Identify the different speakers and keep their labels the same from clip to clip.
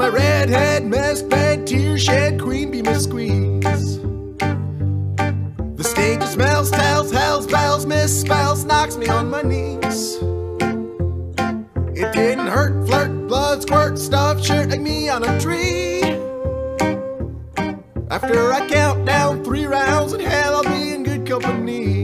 Speaker 1: my redhead messbed, tear shed, queen bee miss squeaks.
Speaker 2: The
Speaker 1: stage smells, tells, hells, bells, misspells, knocks me on my knees.
Speaker 2: It
Speaker 1: didn't hurt, flirt, blood, squirt, stuff, shirt like me on a tree. After I count down three rounds in hell, I'll be in good company.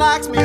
Speaker 1: knocks me